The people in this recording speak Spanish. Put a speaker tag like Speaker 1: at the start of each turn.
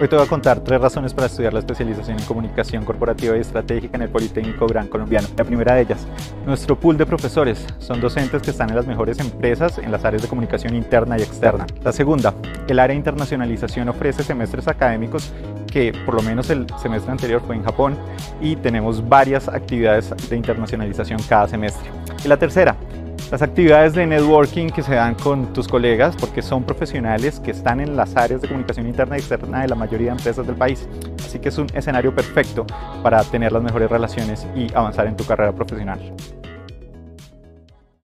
Speaker 1: Hoy te voy a contar tres razones para estudiar la especialización en comunicación corporativa y estratégica en el Politécnico Gran Colombiano. La primera de ellas, nuestro pool de profesores son docentes que están en las mejores empresas en las áreas de comunicación interna y externa. La segunda, el área de internacionalización ofrece semestres académicos que por lo menos el semestre anterior fue en Japón y tenemos varias actividades de internacionalización cada semestre. Y la tercera, las actividades de networking que se dan con tus colegas, porque son profesionales que están en las áreas de comunicación interna y externa de la mayoría de empresas del país. Así que es un escenario perfecto para tener las mejores relaciones y avanzar en tu carrera profesional.